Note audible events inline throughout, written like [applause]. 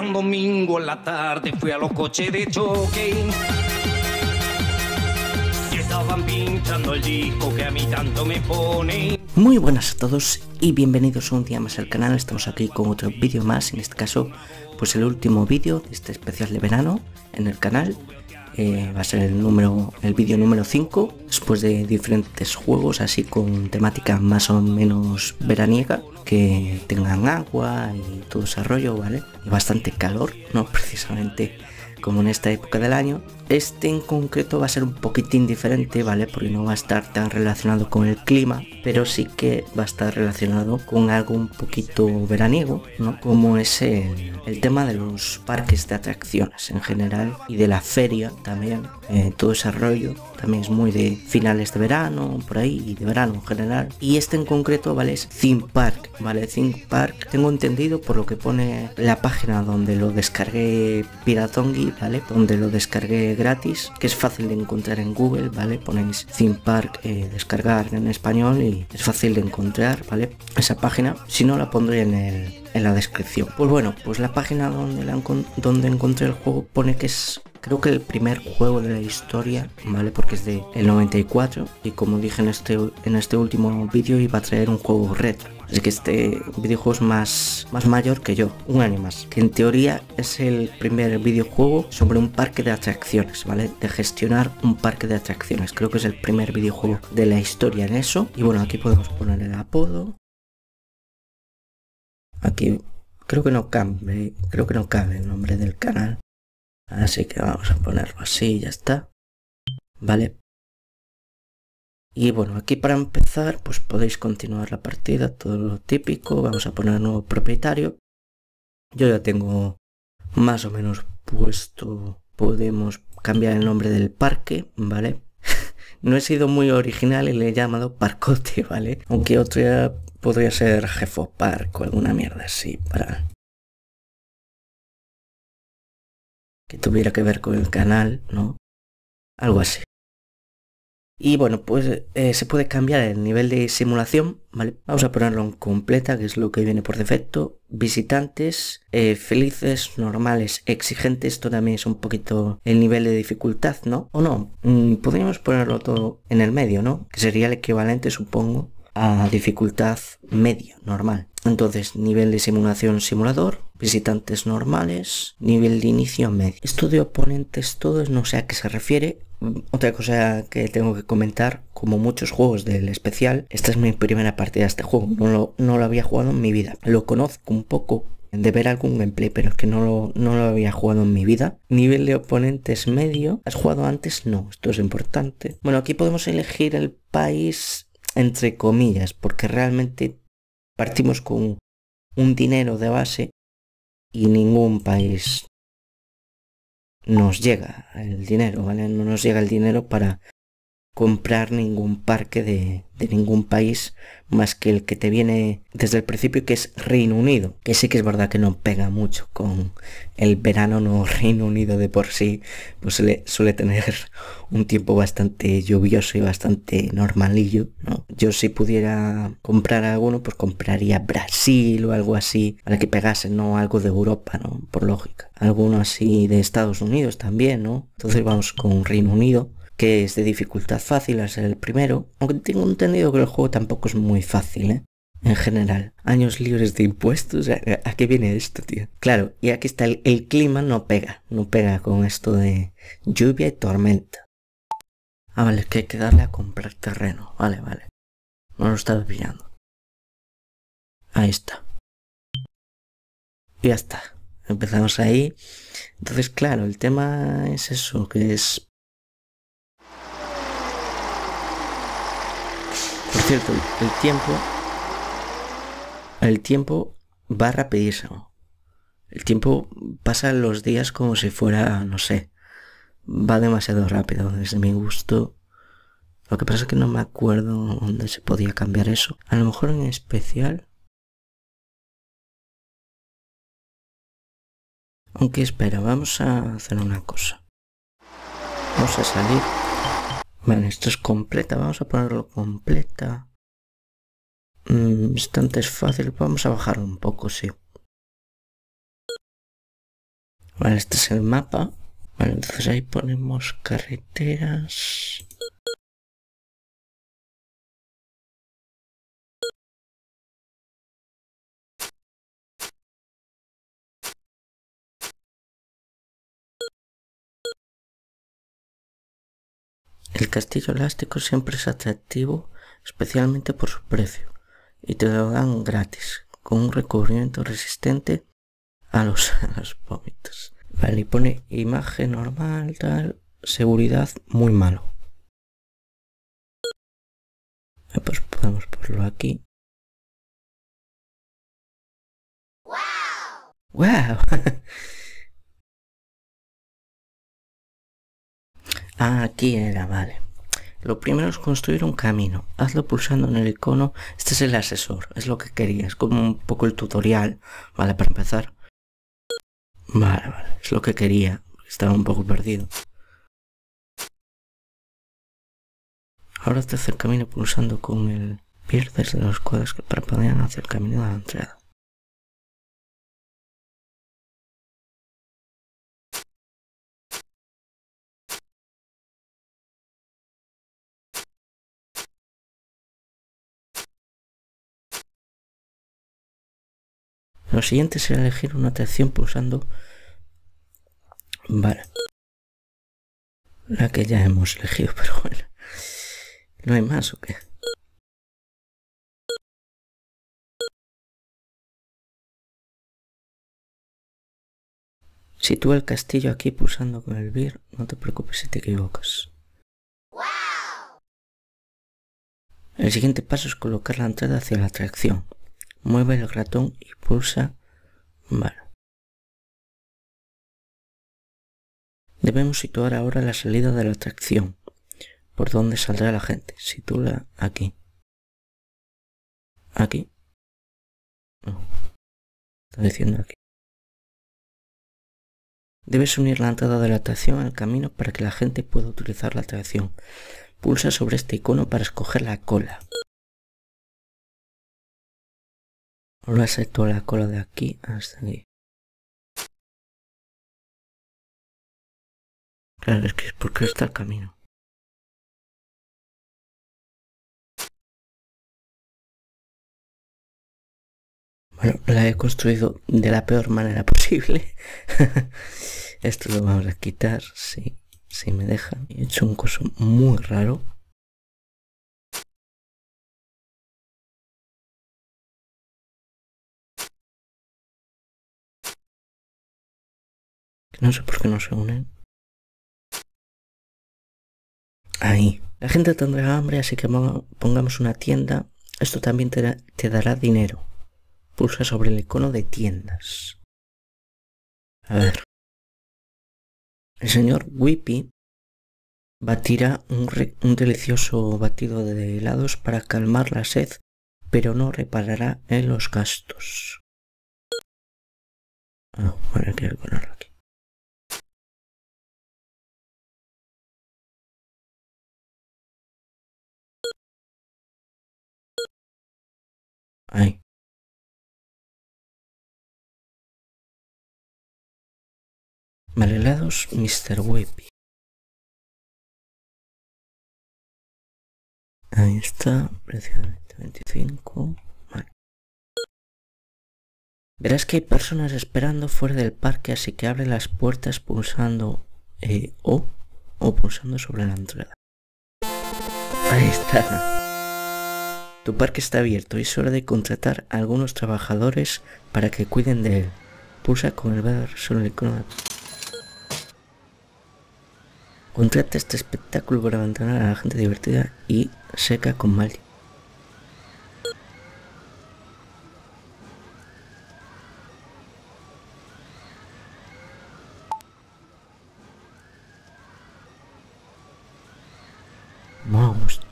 Domingo en la tarde, fui a los coches de choque. Y estaban pinchando el disco que a mí tanto me pone. Muy buenas a todos y bienvenidos un día más al canal. Estamos aquí con otro vídeo más, en este caso, pues el último vídeo de este especial de verano en el canal. Eh, va a ser el número, el vídeo número 5, después de diferentes juegos así con temática más o menos veraniega, que tengan agua y todo ese rollo, ¿vale? Y bastante calor, no [laughs] precisamente como en esta época del año. Este en concreto va a ser un poquitín diferente, ¿vale? Porque no va a estar tan relacionado con el clima, pero sí que va a estar relacionado con algo un poquito veraniego, ¿no? Como es el, tema de los parques de atracciones en general y de la feria también, eh, todo ese rollo también es muy de finales de verano, por ahí, y de verano en general. Y este en concreto, ¿vale? Es Theme Park, ¿vale? Theme Park, tengo entendido por lo que pone la página donde lo descargué Piratongi, ¿vale? Donde lo descargué gratis, que es fácil de encontrar en Google, ¿vale? Ponéis Theme Park, eh, descargar en español y es fácil de encontrar, ¿vale? Esa página, si no la pondré en el, en la descripción. Pues bueno, pues la página donde, la donde encontré el juego pone que es creo que el primer juego de la historia, ¿vale? Porque es de el 94 y como dije en este, en este último vídeo iba a traer un juego retro. Así que este videojuego es más, más mayor que yo, un año más. Que en teoría es el primer videojuego sobre un parque de atracciones, ¿vale? De gestionar un parque de atracciones. Creo que es el primer videojuego de la historia en eso. Y bueno, aquí podemos poner el apodo. Aquí creo que no cabe, creo que no cabe el nombre del canal. Así que vamos a ponerlo así, ya está. Vale. Y bueno, aquí para empezar, pues podéis continuar la partida, todo lo típico. Vamos a poner nuevo propietario. Yo ya tengo más o menos puesto. Podemos cambiar el nombre del parque, ¿vale? [laughs] no he sido muy original y le he llamado Parcote, [laughs] ¿vale? Aunque otro ya podría ser Jefo Park o alguna mierda así para que tuviera que ver con el canal, ¿no? Algo así. Y bueno, pues eh, se puede cambiar el nivel de simulación, ¿vale? Vamos a ponerlo en completa, que es lo que viene por defecto. Visitantes, eh, felices, normales, exigentes, esto también es un poquito el nivel de dificultad, ¿no? O no, mm, podríamos ponerlo todo en el medio, ¿no? Que sería el equivalente, supongo, a dificultad media, normal. Entonces, nivel de simulación simulador, visitantes normales, nivel de inicio medio. Esto de oponentes todos no sé a qué se refiere. Otra cosa que tengo que comentar, como muchos juegos del especial, esta es mi primera partida de este juego, no lo, no lo había jugado en mi vida. Lo conozco un poco de ver algún gameplay, pero es que no lo, no lo había jugado en mi vida. Nivel de oponentes medio. ¿Has jugado antes? No, esto es importante. Bueno, aquí podemos elegir el país entre comillas, porque realmente partimos con un dinero de base y ningún país nos llega el dinero, ¿vale? No nos llega el dinero para comprar ningún parque de, ningún país más que el que te viene desde el principio que es Reino Unido que sí que es verdad que no pega mucho con el verano no [laughs] Reino Unido de por sí pues suele, suele tener un tiempo bastante lluvioso y bastante normalillo ¿no? yo si pudiera comprar alguno pues compraría Brasil o algo así para que pegase no algo de Europa no por lógica. Alguno así de Estados Unidos también no entonces vamos con Reino Unido que es de dificultad fácil al ser el primero, aunque tengo entendido que el juego tampoco es muy fácil, ¿eh? En general, años libres de impuestos, ¿a qué viene esto, tío? Claro, y aquí está, el, clima no pega, no pega con esto de lluvia y tormenta. Ah, vale, que hay que darle a comprar terreno, vale, vale. No lo estaba pillando. Ahí está. Y ya está. Empezamos ahí. Entonces, claro, el tema es eso, que es cierto, el tiempo. El tiempo va rapidísimo. El tiempo pasa los días como si fuera, no sé. Va demasiado rápido desde mi gusto. Lo que pasa es que no me acuerdo dónde se podía cambiar eso. A lo mejor en especial. Aunque espera, vamos a hacer una cosa. Vamos a salir bueno, esto es completa, vamos a ponerlo completa. Mm, bastante es fácil, vamos a bajar un poco, sí. Vale, este es el mapa. Vale, entonces ahí ponemos carreteras. El castillo elástico siempre es atractivo, especialmente por su precio, y te lo dan gratis, con un recubrimiento resistente a los, [laughs] a los vómitos. Vale, y pone imagen normal, tal, seguridad muy malo. Ah, Pues podemos ponerlo aquí. ¡Wow! ¡Wow! [laughs] ah, aquí era, vale. Lo primero es construir un camino. Hazlo pulsando en el icono. Este es el asesor, es lo que quería. Es como un poco el tutorial, ¿vale? Para empezar. Vale, vale, es lo que quería. Estaba un poco perdido. Ahora te hace el camino pulsando con el pie desde los cuadros que parpadean hacia el camino de la entrada. Lo siguiente será elegir una atracción pulsando... Vale. La que ya hemos elegido, [laughs] pero bueno. ¿No hay más o qué? Sitúa el castillo aquí pulsando con el BIR. No te preocupes si te equivocas. El siguiente paso es colocar la entrada hacia la atracción. Mueve el ratón y pulsa. Vale. Debemos situar ahora la salida de la atracción. Por donde saldrá la gente. Sitúa aquí. Aquí. Está diciendo aquí. Debes unir la entrada de la atracción al camino para que la gente pueda utilizar la atracción. Pulsa sobre este icono para escoger la cola. Ahora toda la cola de aquí hasta aquí. Claro, es que es porque está el camino. Bueno, la he construido de la peor manera [laughs] posible. Esto lo vamos a quitar, sí, si me dejan. He hecho un coso muy raro. No sé por qué no se unen. Ahí. La gente tendrá hambre, así que pongamos una tienda. Esto también te, da, te dará dinero. Pulsa sobre el icono de tiendas. A ver. El señor Whippy batirá un, delicioso batido de helados para calmar la sed, pero no reparará en los gastos. Ah, bueno, hay ponerlo aquí. Ahí. Vale, helados Mr. Whippy. Ahí está, precio de 25. Vale. Verás que hay personas esperando fuera del parque, así que abre las puertas pulsando eh, O o pulsando sobre la entrada. Ahí está. Tu parque está abierto y es hora de contratar a algunos trabajadores para que cuiden de él. Pulsa con el ver sobre el icono. Contrata este espectáculo para mantener a la gente divertida y seca con mal. Vamos.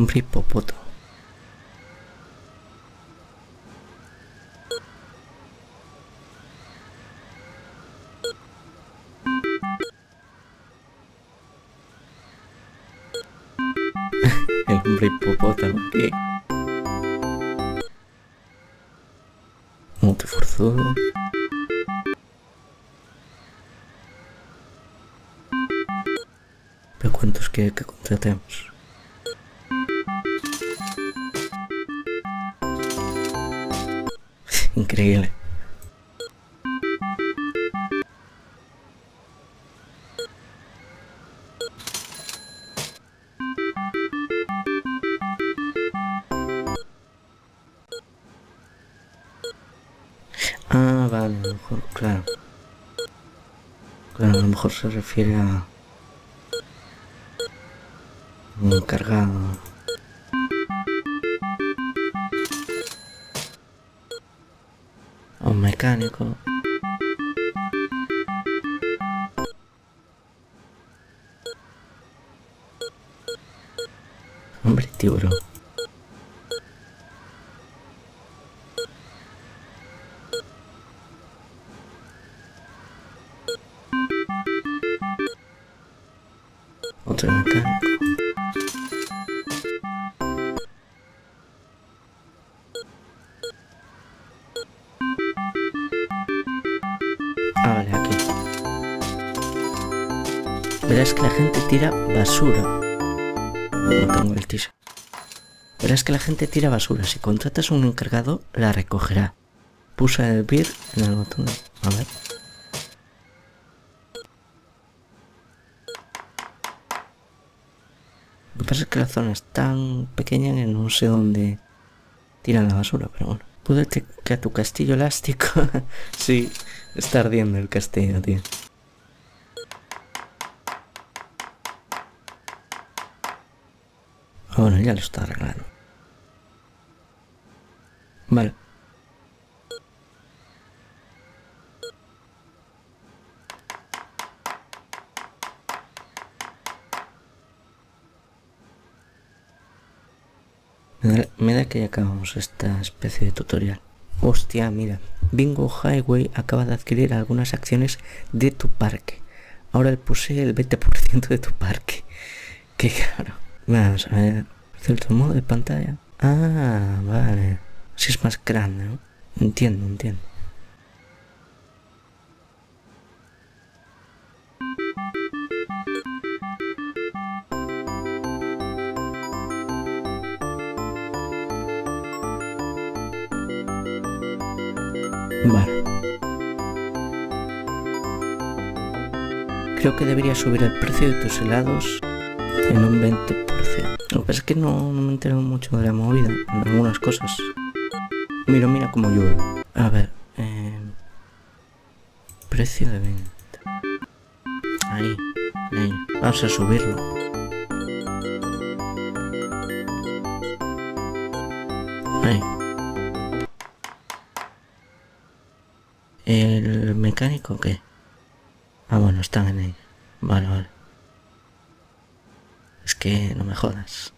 hombre hipopótamo. El hombre hipopótamo, ¿qué? Monte forzudo. Pero cuántos quiere que contratemos. Increíble. Ah, vale, a lo mejor, claro. Claro, a lo mejor se refiere a... tira basura. Si contratas a un encargado, la recogerá. Pulsa el BIR en el botón. A ver. Lo que pasa es que la zona es tan pequeña que no sé dónde tiran la basura, pero bueno. Puede que que a tu castillo elástico. [laughs] sí, está ardiendo el castillo, tío. Ah, Bueno, ya lo está arreglando. Vale. Me da, que ya acabamos esta especie de tutorial. Hostia, mira. Bingo Highway acaba de adquirir algunas acciones de tu parque. Ahora él posee el 20% de tu parque. Qué caro. Vamos a ver. Cierto modo de pantalla. Ah, vale. Si es más grande, ¿no? Entiendo, entiendo. Vale. Creo que debería subir el precio de tus helados en un 20%. Lo que pasa es que no, no me entero mucho de la movida, en algunas cosas. Mira, mira cómo llueve. A ver, eh, precio de venta. Ahí, ahí. Vamos a subirlo. Ahí. ¿El mecánico qué? Ah, bueno, están en ello. Vale, vale. Es que no me jodas.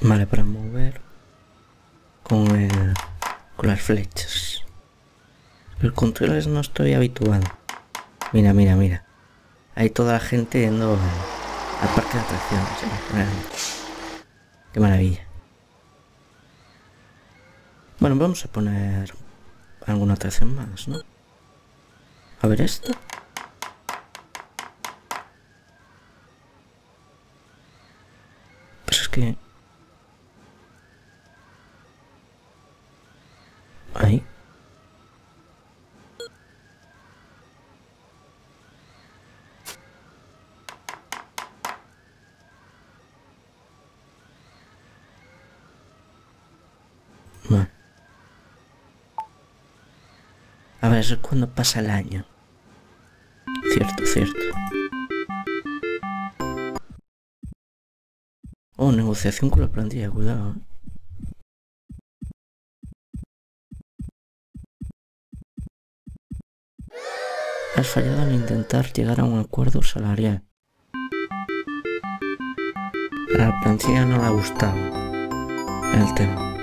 Vale, para mover con el, con las flechas. El control es no estoy habituado. Mira, mira, mira. Hay toda la gente yendo al parque de atracciones. ¿eh? Realmente. Qué maravilla. Bueno, vamos a poner alguna atracción más, ¿no? A ver esto. Pues es que... Ahí. A ver, es cuando pasa el año. Cierto, cierto. Oh, negociación con la plantilla, cuidado. Has fallado en intentar llegar a un acuerdo salarial. A la plantilla no le ha gustado el tema.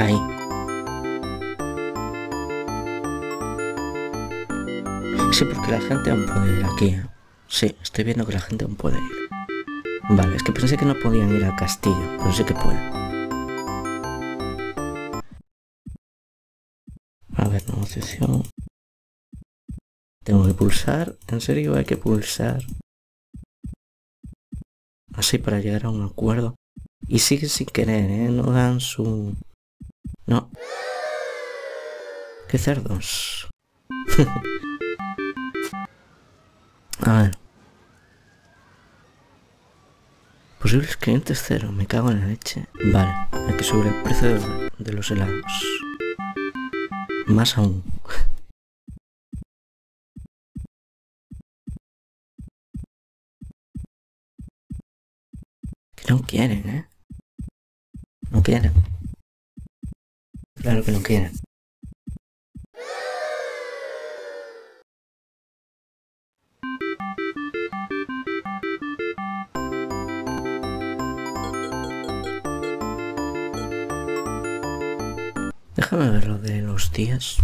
Ahí. Sí, porque la gente aún puede ir aquí. ¿eh? Sí, estoy viendo que la gente aún puede ir. Vale, es que pensé que no podían ir al castillo, pero sí que pueden. A ver, negociación. Tengo que pulsar. ¿En serio hay que pulsar? Así para llegar a un acuerdo. Y sigue sin querer, ¿eh? No dan su... No. ¡Qué cerdos! [laughs] a ver. Posibles clientes cero, me cago en la leche. Vale, hay que subir el precio de, los helados. Más aún. Que no quieren, ¿eh? No quieren. Claro que no quieren. Déjame ver lo de los días.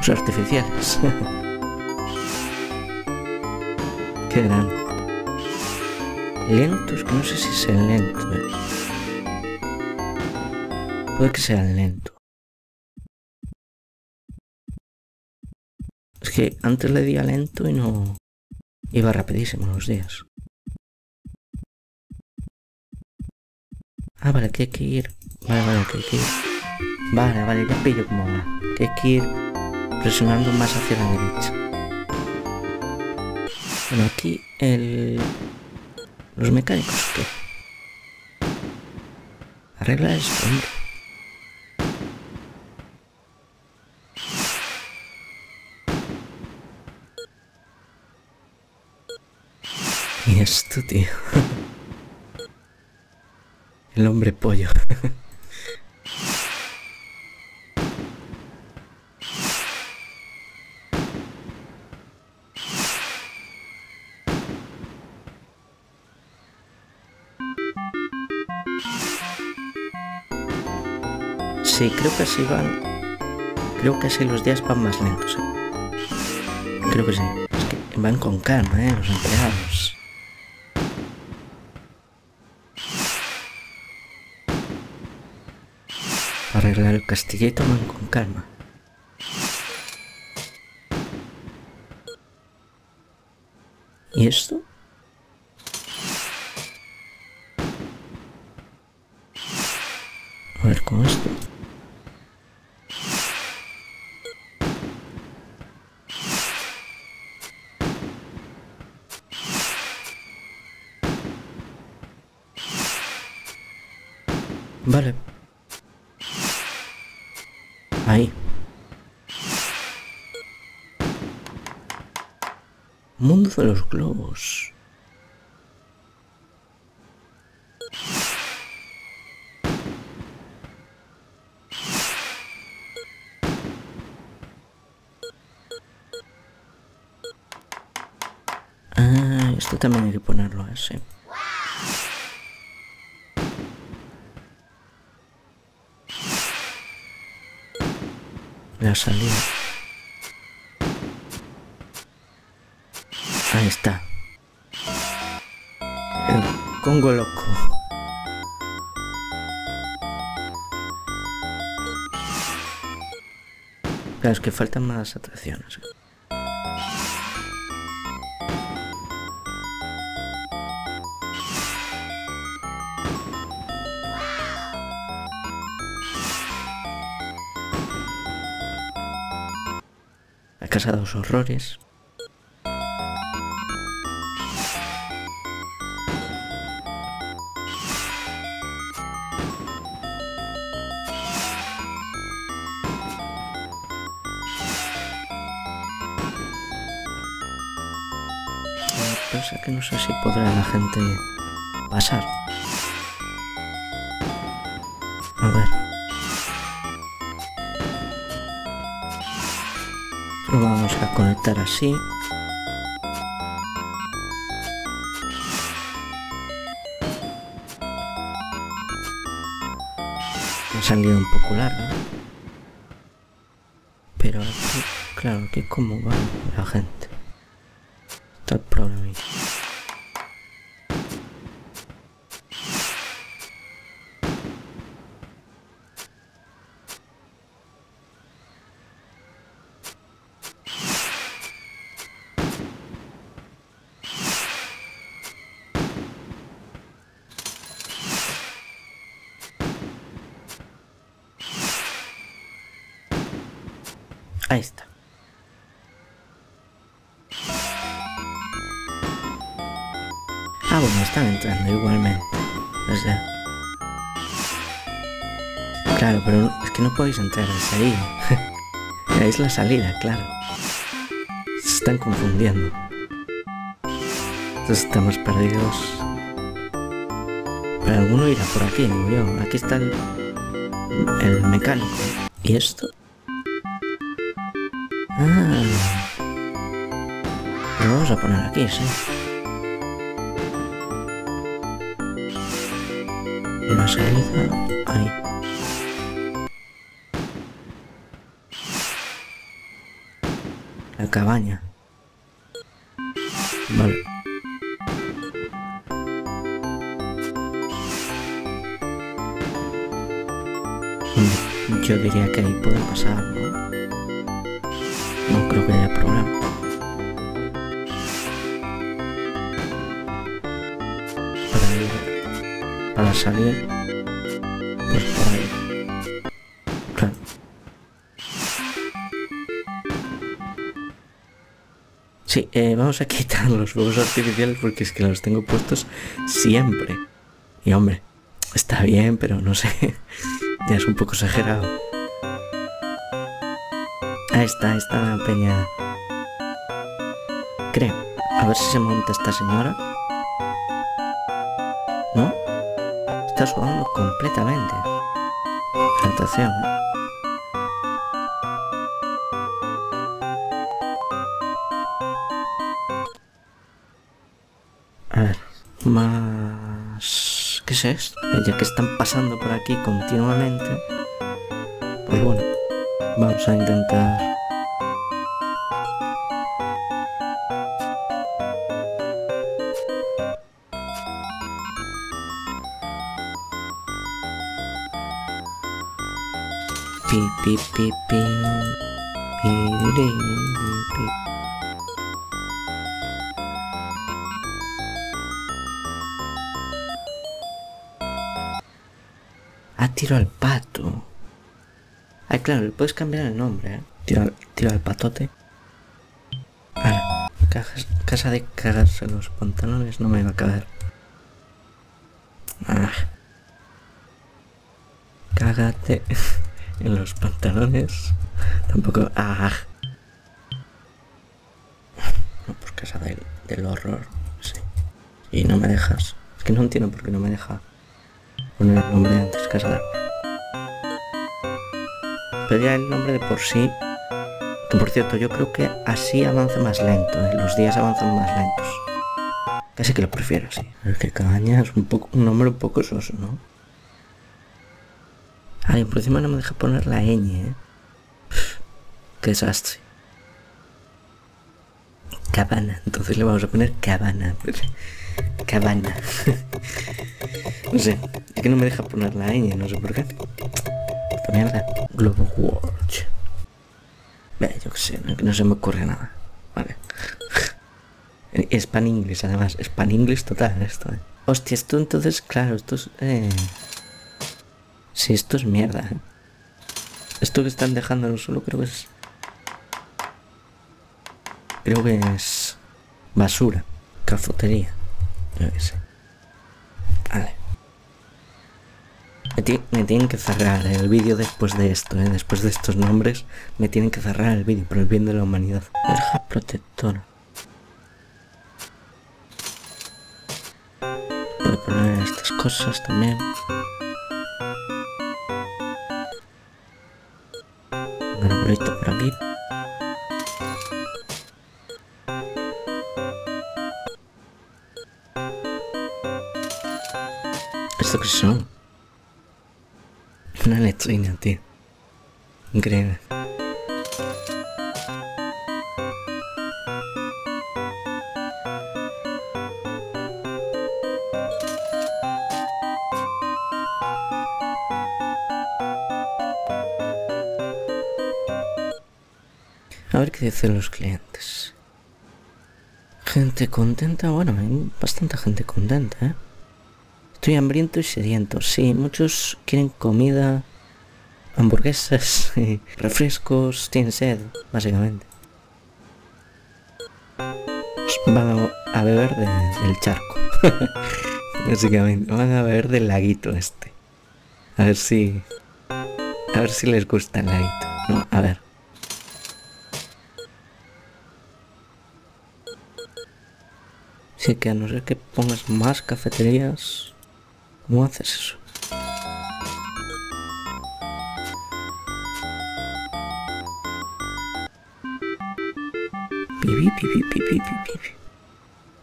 Fuegos artificiales. [laughs] Qué gran. Lentos, que no sé si es el lento. eh. Puede que sea el lento. Es que antes le di a lento y no... Iba rapidísimo los días. Ah, vale, que hay que ir. Vale, vale, que hay que ir. Vale, vale, ya pillo cómo va. Que hay que ir presionando más hacia la derecha. Bueno, aquí el... Los mecánicos, ¿qué? Arregla esto, hombre. [laughs] Y esto, tío. [laughs] El hombre pollo. Sí, creo que así van. Creo que así los días van más lentos. ¿eh? Creo que sí. Es que van con calma, ¿eh? Los empleados. Para arreglar el castillito van con calma. ¿Y esto? A ver, con esto. Vale. Ahí. De los globos. Ah, esto también hay que ponerlo así. La salida. Ahí está. El Congo loco. Claro, es que faltan más atracciones. Casa de horrores. No sé si podrá la gente pasar. A ver. Lo vamos a conectar así. Me ha salido un poco largo. Pero aquí, claro, aquí cómo va la gente. Está el problema. Podéis entrar ahí. [laughs] es la salida, claro. Se están confundiendo. Entonces estamos perdidos. Pero alguno irá por aquí, yo. Aquí está el, el mecánico. ¿Y esto? Ah. Lo vamos a poner aquí, sí. Una salida ahí. Cabaña. Vale. Yo diría que ahí puede pasar, ¿no? No creo que haya problema. Para ir, para salir, Sí, eh, vamos a quitar los fuegos artificiales porque es que los tengo puestos siempre. Y hombre, está bien, pero no sé. [laughs] ya es un poco exagerado. Ahí está, está la peña. Creo. A ver si se monta esta señora. ¿No? Está sudando completamente. Atención. Más... ¿Qué es esto? Ya que están pasando por aquí continuamente. Pues bueno. Vamos a intentar... tiro al pato. Ah, claro, le puedes cambiar el nombre, ¿eh? Tira al patote. Ah, cajas- casa de cagarse los pantalones no me va a caber. Ah. Cágate [laughs] en los pantalones. Tampoco. Ah. No, pues casa del, del horror. Sí. Y no me dejas. Es que no entiendo por qué no me deja poner el nombre antes. Casa del pero ya el nombre de por sí. Que por cierto, yo creo que así avanza más lento, ¿eh? los días avanzan más lentos. Casi que lo prefiero así. El que cabaña es un poco un nombre un poco soso, ¿no? Ay, por encima no me deja poner la ñ, ¿eh? Qué desastre. Cabana, entonces le vamos a poner cabana. Cabana. [laughs] no sé, es que no me deja poner la ñ, no sé por qué. Esta mierda. Globo Watch. Ve, yo qué sé, no, no se me ocurre nada. Vale. [laughs] Es pan inglés, además. Es pan inglés total esto. eh. Hostia, esto entonces, claro, esto es... Eh... Sí, esto es mierda. eh. Esto que están dejando en el suelo creo que es... Creo que es... Basura. Cafotería. Yo qué sé. Vale. Me, ti- me tienen que cerrar el vídeo después de esto, ¿eh? después de estos nombres. Me tienen que cerrar el vídeo por el bien de la humanidad. Verja protectora. Puedo poner estas cosas también. Un arbolito por aquí. ¿Esto qué son? una letrina, tío. Increíble. A ver qué dicen los clientes. Gente contenta, bueno, hay bastante gente contenta, ¿eh? Estoy hambriento y sediento. Sí, muchos quieren comida, hamburguesas, [laughs] refrescos, tienen sed, básicamente. Van a beber del charco. [laughs] básicamente, van a beber del laguito este. A ver si... A ver si les gusta el laguito. No, a ver. Sí que a no ser que pongas más cafeterías, ¿cómo haces eso? Pipi, pipi, pipi, pipi.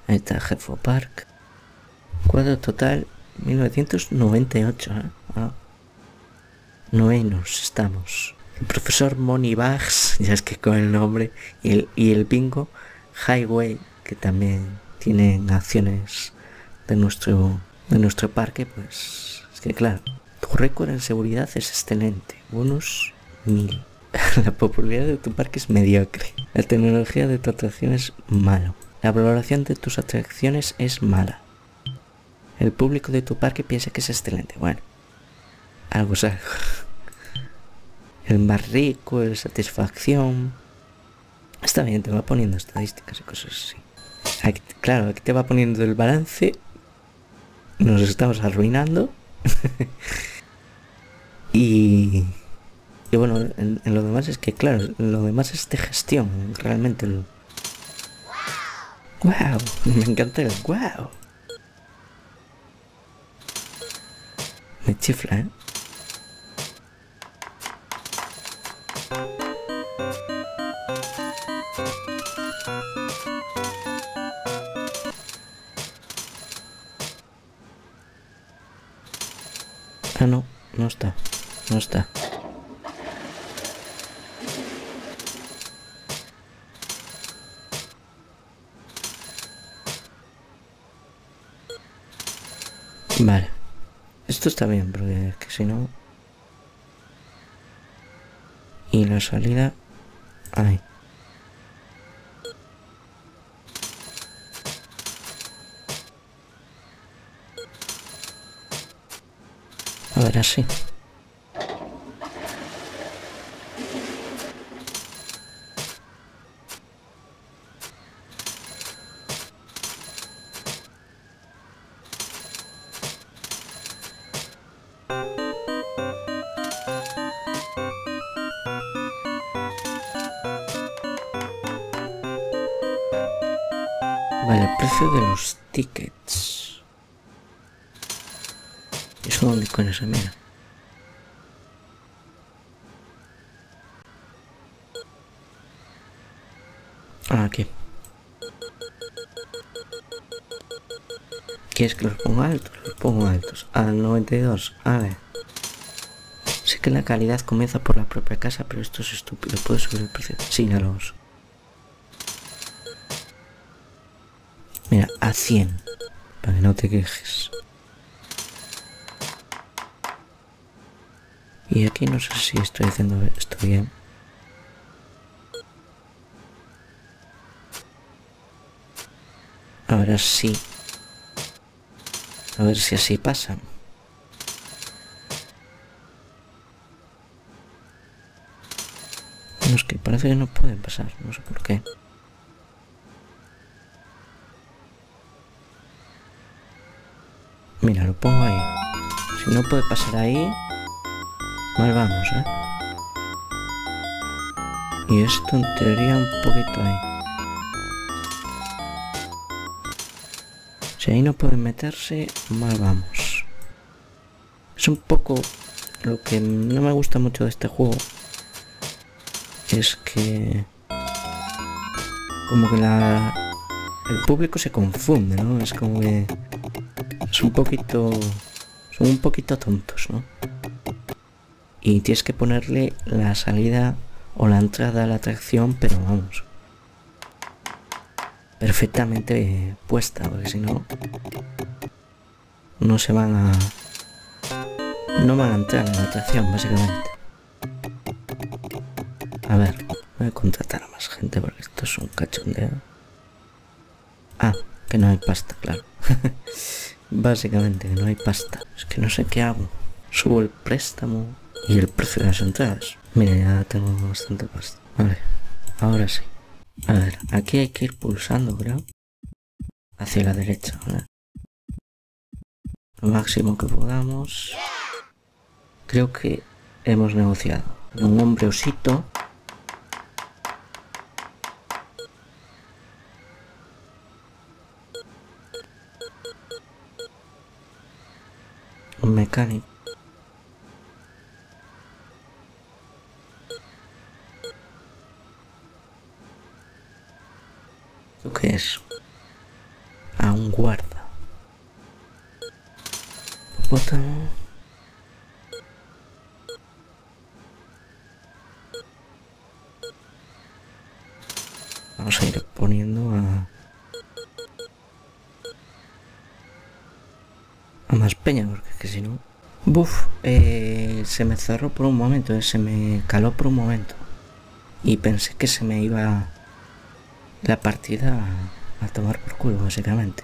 Ahí está Jefo Park. Cuadro total 1998. ¿eh? Novenos estamos. El profesor Money Bags, [laughs] ya es que con el nombre, y el, y el bingo Highway, que también tienen acciones de nuestro, de nuestro parque, pues es que claro, tu récord en seguridad es excelente, unos mil. [laughs] La popularidad de tu parque es mediocre. La tecnología de tu atracción es malo. La valoración de tus atracciones es mala. El público de tu parque piensa que es excelente. Bueno, algo es. [laughs] El más rico, la satisfacción. Está bien, te va poniendo estadísticas y cosas así claro, aquí te va poniendo el balance. Nos estamos arruinando. [laughs] y, y bueno, en, lo demás es que, claro, lo demás es de gestión, realmente. ¡Wow! Me encanta el wow. Me chifla, ¿eh? Está bien, porque que si no... Y la salida... Ahí. A ver, así. Vale, el precio de los tickets. ¿Eso dónde coño se mira? Ah, aquí. ¿Quieres que los ponga altos? Los pongo altos. Al 92. A ver. Sé que la calidad comienza por la propia casa, pero esto es estúpido. ¿Puedo subir el precio? Sí, ya lo uso. Mira, a 100. Para que no te quejes. Y aquí no sé si estoy haciendo esto bien. Ahora sí. A ver si así pasa. No, es que parece que no pueden pasar, no sé por qué. Mira, lo pongo ahí. Si no puede pasar ahí, Mal vamos, ¿eh? Y esto en teoría un poquito ahí. Si ahí no pueden meterse, mal vamos. Es un poco lo que no me gusta mucho de este juego. Es que... Como que la... El público se confunde, ¿no? Es como que... Es un poquito... Son un poquito tontos, ¿no? y tienes que ponerle la salida o la entrada a la atracción, pero vamos, perfectamente puesta, porque si no, no se van a... No van a entrar en la atracción, básicamente. A ver, Voy a contratar a más gente porque esto es un cachondeo. Ah, que no hay pasta, claro. [laughs] Básicamente no hay pasta. Es que no sé qué hago. Subo el préstamo y el precio de las entradas. Mira, ya tengo bastante pasta. Vale, ahora sí. A ver, aquí hay que ir pulsando, creo. Hacia la derecha, ¿vale? Lo máximo que podamos. Creo que hemos negociado. Un hombre osito. Un mecánico. ¿Esto qué es? A un guarda. Vamos a ir poniendo a... peña, porque que si no... Buf, eh, se me cerró por un momento, eh, se me caló por un momento. Y pensé que se me iba la partida a, tomar por culo, básicamente.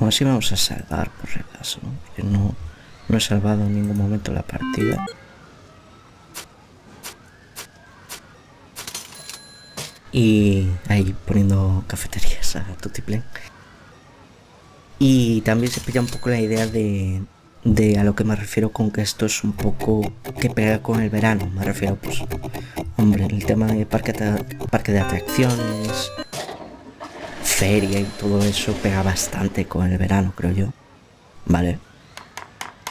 Así vamos a salvar, por acaso, ¿no? Porque no, no he salvado en ningún momento la partida. Y ahí poniendo cafeterías a Tutiplen. Y también se pilla un poco la idea de, de a lo que me refiero con que esto es un poco que pega con el verano. Me refiero, pues, hombre, el tema de parque, parque de atracciones, feria y todo eso pega bastante con el verano, creo yo. Vale.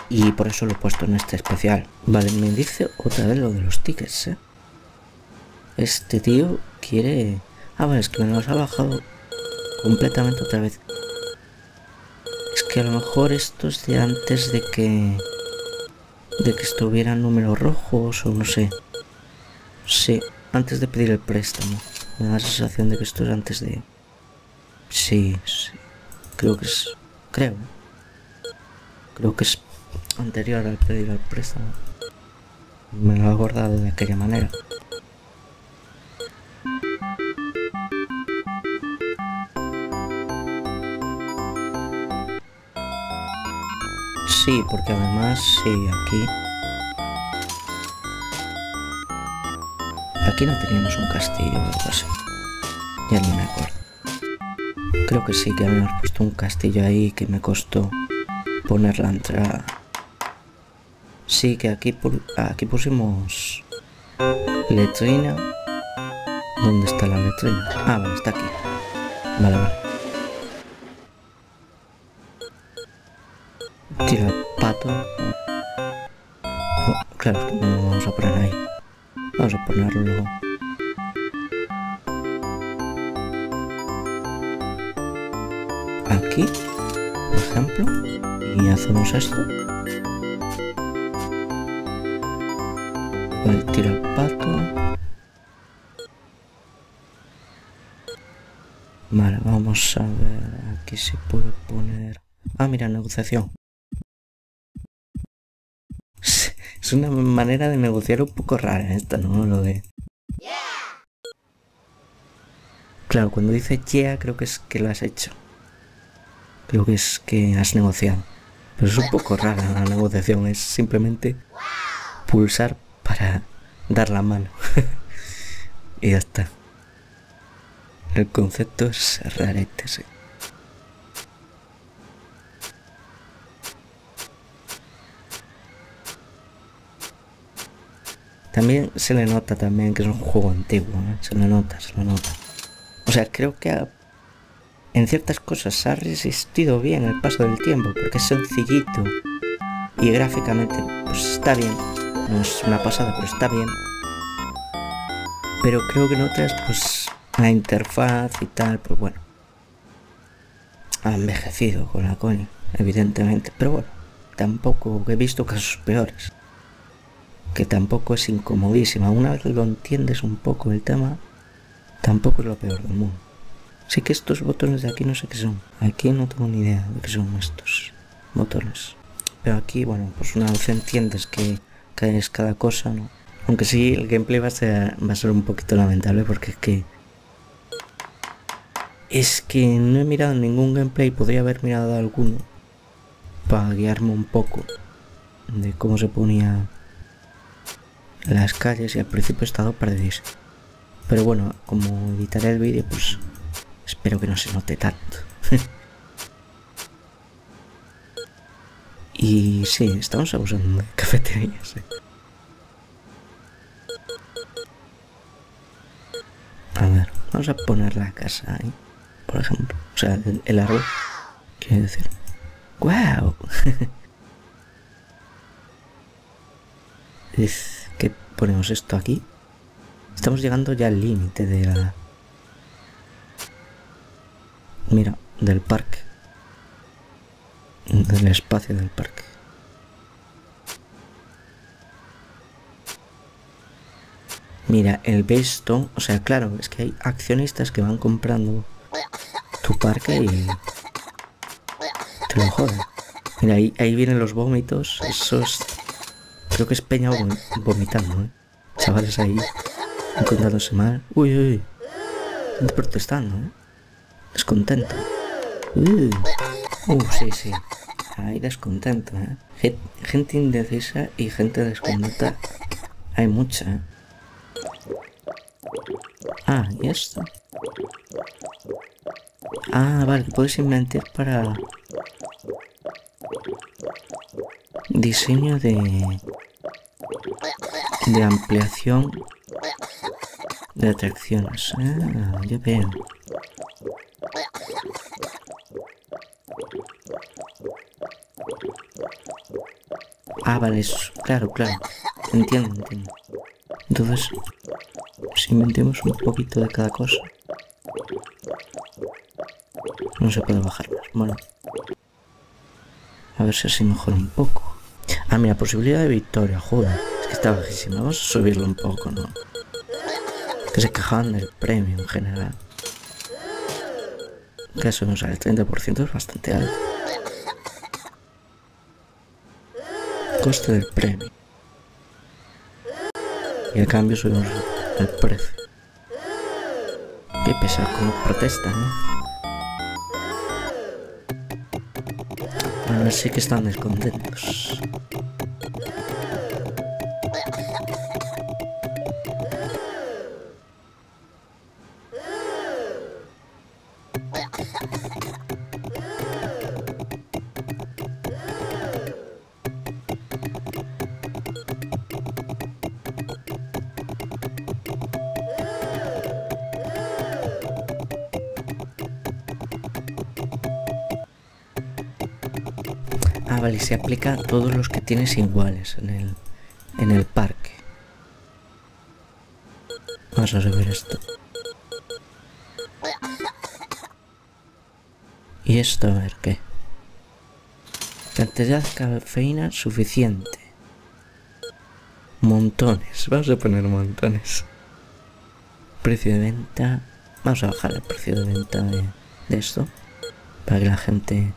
Y por eso lo he puesto en este especial. Vale, me dice otra vez lo de los tickets, ¿eh? Este tío quiere... Ah, vale, es que me los ha bajado completamente otra vez. Es que a lo mejor esto es de antes de que... De que estuvieran números rojos o no sé. Sí, antes de pedir el préstamo. Me da la sensación de que esto es antes de... Sí, sí. Creo que es... Creo. Creo que es anterior al pedir el préstamo. Me lo he acordado de aquella manera. Sí, porque además, sí, aquí... Aquí no teníamos un castillo o algo. Ya ni me acuerdo. Creo que sí, que habíamos puesto un castillo ahí que me costó poner la entrada. Sí, que aquí, aquí pusimos letrina. ¿Dónde está la letrina? Ah, vale, está aquí. Vale, vale. Hacemos esto. El pato. Vale, vamos a ver. Aquí se puede poner... Ah, mira, negociación. [laughs] Es una manera de negociar un poco rara esta, ¿no? Lo de... Claro, cuando dice yeah, creo que es que lo has hecho. Creo que es que has negociado. Pero es un poco rara la negociación, es simplemente pulsar para dar la mano. [laughs] y ya está. El concepto es rarete, sí. También se le nota también que es un juego antiguo, ¿eh? se le nota, se le nota. O sea, creo que ha, en ciertas cosas ha resistido bien el paso del tiempo, porque es sencillito y gráficamente pues está bien. No es una pasada, pero está bien. Pero creo que en otras, pues la interfaz y tal, pues bueno. Ha envejecido con la coña, evidentemente. Pero bueno, tampoco he visto casos peores que tampoco es incomodísima. Una vez lo entiendes un poco el tema, tampoco es lo peor del mundo. Sí que estos botones de aquí no sé qué son. Aquí no tengo ni idea de qué son estos botones. Pero aquí, bueno, pues una vez entiendes que, es cada cosa, ¿no? Aunque sí, el gameplay va a ser, va a ser un poquito lamentable porque es que... Es que no he mirado ningún gameplay, podría haber mirado alguno para guiarme un poco de cómo se ponía las calles y al principio he estado perdidísimo. Pero bueno, como editaré el vídeo, pues espero que no se note tanto. [laughs] y sí, estamos abusando de cafeterías. ¿eh? A ver, vamos a poner la casa ahí, por ejemplo. O sea, el, el árbol. Quiero decir. [laughs] Es que ponemos esto aquí. Estamos llegando ya al límite de la... Mira, del parque. Del espacio del parque. Mira, el Besto, o sea, claro, es que hay accionistas que van comprando tu parque y te lo joden. Mira, ahí, ahí vienen los vómitos, esos... Creo que es Peña vom- vomitando, ¿eh? Chavales ahí encontrándose mal. Uy, uy, gente protestando, ¿eh? Descontento. Uh, uh, sí, sí. Hay descontento, ¿eh? Gen- Gente indecisa y gente descontenta. Hay mucha, ¿eh? Ah, ¿y esto? Ah, vale, puedes inventar para... Diseño de... De ampliación de atracciones. Ah, ya veo. Ah, vale, es... Claro, claro. Entiendo, entiendo. Entonces, si inventemos un poquito de cada cosa. No se puede bajar más. Bueno. A ver si así mejora un poco. Ah, mira, posibilidad de victoria, joder. Es que está bajísima. Vamos a subirlo un poco, ¿no? Que se quejaban del premio en general. Que eso no sale, el 30% es bastante alto. Coste del premio. Y a cambio subimos el precio. Qué pesar como protestan, ¿eh? Ahora sí que están descontentos. Aplica a todos los que tienes iguales en el, en el parque. Vamos a subir esto. Y esto, a ver qué. Cantidad de cafeína suficiente. Montones. Vamos a poner montones. Precio de venta. Vamos a bajar el precio de venta de, de esto. Para que la gente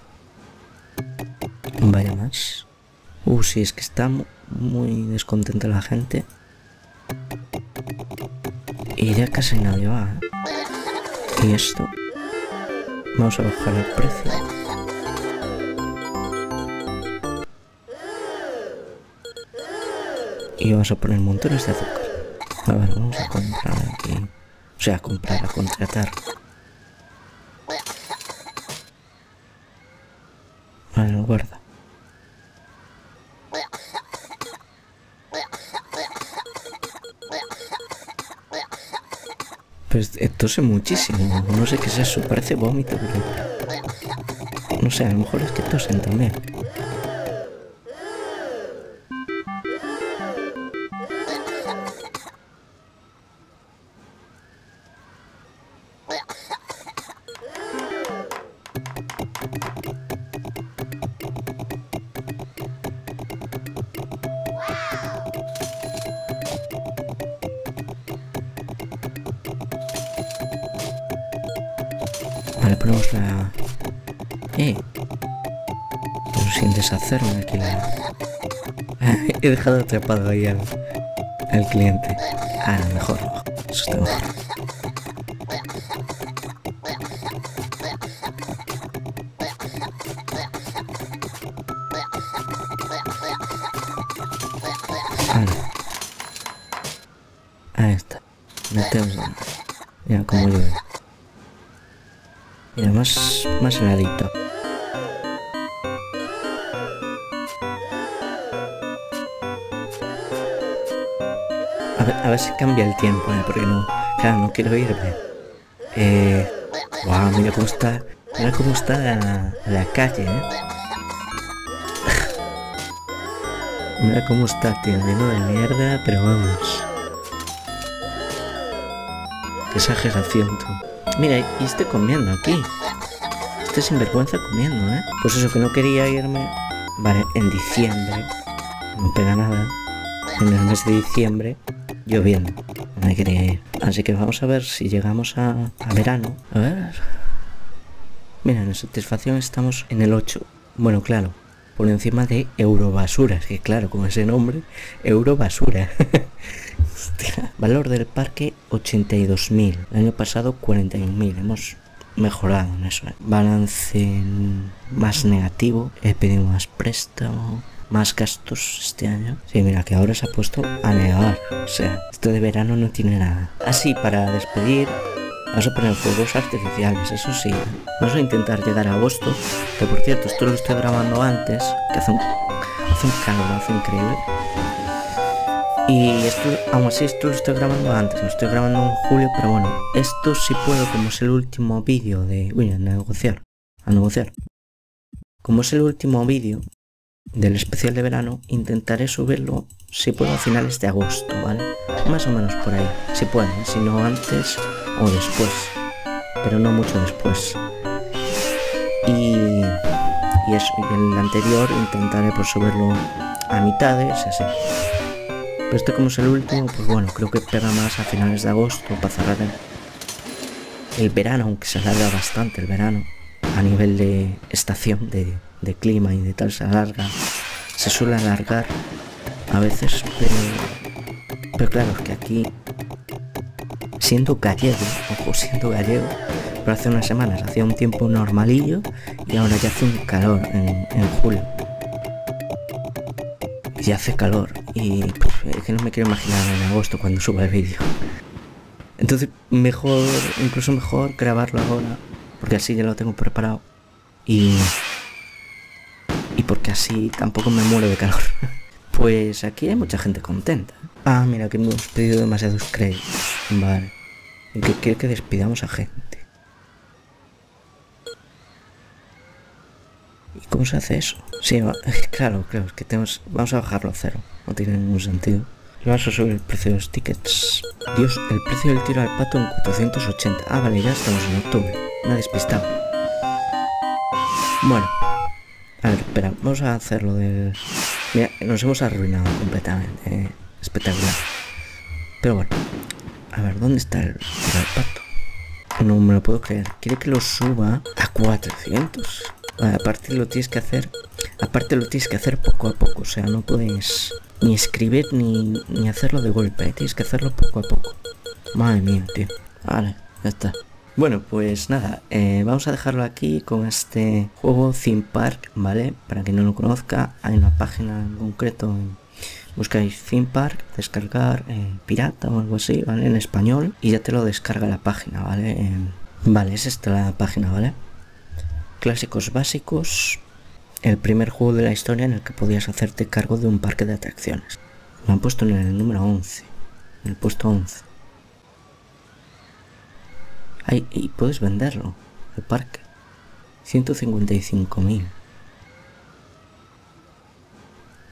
vaya más. Uh, sí, es que está mu- muy descontenta la gente. Y ya casi nadie va. ¿eh? Y esto. Vamos a bajar el precio. Y vamos a poner montones de azúcar. A ver, vamos a comprar aquí. O sea, a comprar, a contratar. Vale, lo guarda. Pues tose muchísimo. No sé qué es eso. Parece vómito, pero... No sé, a lo mejor es que tosen también. Dejado atrapado ahí al, cliente. Ah, mejor. Eso está mejor. Vale. Ahí está. Metemos Mira cómo llueve. Mira, más, más heladito. A ver si cambia el tiempo, ¿eh? porque no, claro, no quiero irme. Eh, wow, mira cómo está, mira cómo está la, la calle, ¿eh? [sighs] mira cómo está, tío, lleno de mierda, pero vamos. Qué exageración, tú. Mira, y estoy comiendo aquí. Este sinvergüenza comiendo, ¿eh? Pues eso, que no quería irme. Vale, en diciembre. No pega nada. En el mes de diciembre lloviendo. No me quería ir. Así que vamos a ver si llegamos a, a verano. A ver. Mira, en satisfacción estamos en el 8. Bueno, claro, por encima de Eurobasura. Que claro, con ese nombre, Eurobasura. [laughs] Valor del parque 82.000. El año pasado 41.000. Hemos mejorado en eso. ¿eh? Balance más negativo. He pedido más préstamo más gastos este año. Sí, mira que ahora se ha puesto a nevar. O sea, esto de verano no tiene nada. Así, para despedir, vamos a poner fuegos artificiales, eso sí. Vamos a intentar llegar a agosto, que por cierto, esto lo estoy grabando antes, que hace un, hace un calor, hace increíble. Y esto, aún así esto lo estoy grabando antes, lo estoy grabando en julio, pero bueno, esto sí puedo, como es el último vídeo de... Uy, a negociar, a negociar. Como es el último vídeo, del especial de verano intentaré subirlo si puedo a finales de agosto, ¿vale? Más o menos por ahí, si puedo, si no antes o después, pero no mucho después. Y, y el anterior intentaré por subirlo a mitades, así. Pero este como es el último, pues bueno, creo que pega más a finales de agosto para cerrar el, el verano, aunque se alarga bastante el verano a nivel de estación, de, de clima y de tal se alarga, se suele alargar a veces, pero, pero claro, es que aquí, siendo gallego, ojo, siendo gallego, pero hace unas semanas hacía un tiempo normalillo y ahora ya hace un calor en, en julio. Y hace calor y pues, es que no me quiero imaginar en agosto cuando suba el vídeo. Entonces mejor, incluso mejor grabarlo ahora, porque así ya lo tengo preparado. Y y porque así tampoco me muero de calor. [laughs] Pues aquí hay mucha gente contenta. Ah, mira que hemos pedido demasiados créditos. Vale. Y que quiere que despidamos a gente. ¿Y cómo se hace eso? Sí, claro, claro, es que tenemos... Vamos a bajarlo a cero. No tiene ningún sentido. Y vamos a subir el precio de los tickets. Dios, el precio del tiro al pato en 480. Ah, vale, ya estamos en octubre. Ha despistado. Bueno, a ver, espera, vamos a hacerlo del... Mira, nos hemos arruinado completamente. eh, Espectacular. Pero bueno. A ver, ¿dónde está el, el pato? No me lo puedo creer. Quiere que lo suba a 400. Vale, aparte lo tienes que hacer... Aparte lo tienes que hacer poco a poco. O sea, no puedes ni escribir ni, ni hacerlo de golpe. eh, Tienes que hacerlo poco a poco. Madre mía, tío. Vale, ya está. Bueno, pues nada, eh, vamos a dejarlo aquí con este juego Theme Park, ¿vale? Para quien no lo conozca, hay una página en concreto, buscáis Theme Park, descargar eh, pirata o algo así, ¿vale? En español, y ya te lo descarga la página, ¿vale? Vale, es esta la página, ¿vale? Clásicos básicos, el primer juego de la historia en el que podías hacerte cargo de un parque de atracciones. Lo han puesto en el número 11, en el puesto 11. Ay, y puedes venderlo, el parque. 155.000.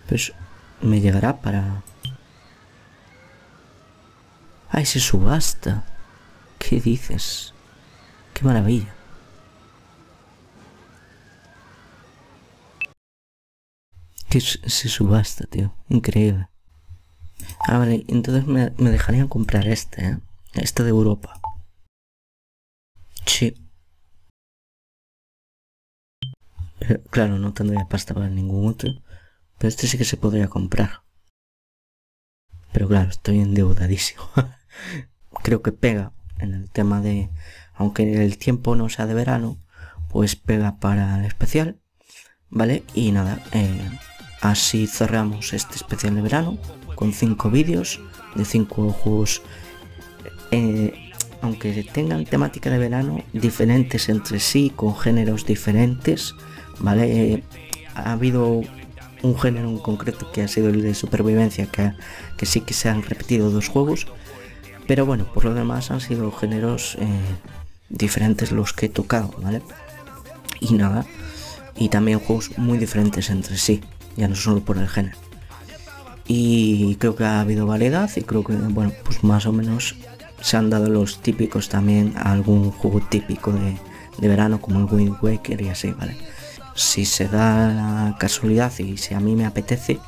Pues me llegará para... Ay, se subasta. ¿Qué dices? Qué maravilla. Que se subasta, tío. Increíble. Ah, vale, entonces me, me dejarían comprar este, ¿eh? Este de Europa. Sí. Eh, Claro, no tendría pasta para ningún otro. Pero este sí que se podría comprar. pero claro, estoy endeudadísimo. [laughs] Creo que pega en el tema de, aunque el tiempo no sea de verano, pues pega para el especial, ¿vale? Y nada, eh, así cerramos este especial de verano con cinco vídeos de cinco juegos, eh, aunque tengan temática de verano, diferentes entre sí, con géneros diferentes, ¿vale? Eh, ha habido un género en concreto que ha sido el de supervivencia, que, que sí que se han repetido dos juegos, pero bueno, por lo demás han sido géneros diferentes los que he tocado, ¿vale? y nada. Y también juegos muy diferentes entre sí, ya no solo por el género. Y creo que ha habido variedad y creo que, bueno, pues más o menos se han dado los típicos también algún juego típico de, verano como el Wind Waker y así, ¿vale? Si se da la casualidad y si a mí me apetece,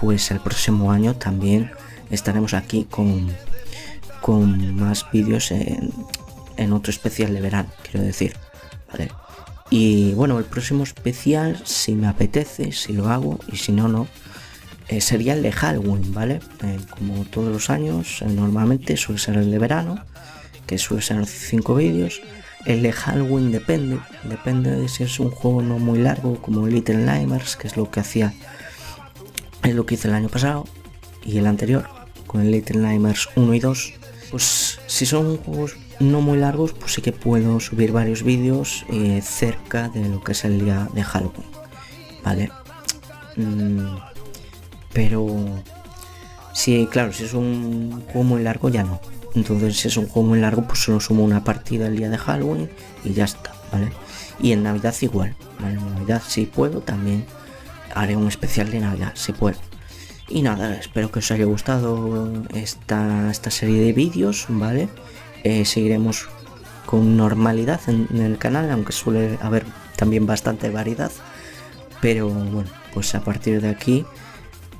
pues el próximo año también estaremos aquí con, con más vídeos en, en otro especial de verano, quiero decir, ¿vale? Y bueno, el próximo especial, si me apetece, si lo hago, y si no, no, eh, sería el de Halloween, ¿vale? Eh, como todos los años, eh, normalmente suele ser el de verano, que suele ser 5 vídeos. El de Halloween depende, depende de si es un juego no muy largo como Little Nightmares, que es lo que hacía, es lo que hice el año pasado y el anterior, con el Little Nightmares 1 y 2. Pues si son juegos no muy largos, pues sí que puedo subir varios vídeos cerca de lo que es el día de Halloween, ¿vale? Mm, pero sí, claro, si es un juego muy largo ya no. Entonces si es un juego muy largo, pues solo sumo una partida el día de Halloween y ya está, ¿vale? Y en Navidad igual. En Navidad si puedo también haré un especial de Navidad, si puedo. Y nada, espero que os haya gustado esta, esta serie de vídeos, ¿vale? Eh, seguiremos con normalidad en, el canal, aunque suele haber también bastante variedad. Pero bueno, pues a partir de aquí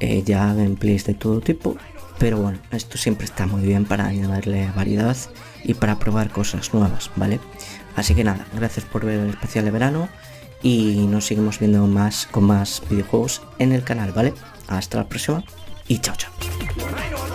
eh, ya gameplays de todo tipo. Pero bueno, esto siempre está muy bien para añadirle variedad y para probar cosas nuevas, ¿vale? Así que nada, gracias por ver el especial de verano y nos seguimos viendo más con más videojuegos en el canal, ¿vale? Hasta la próxima y chao chao.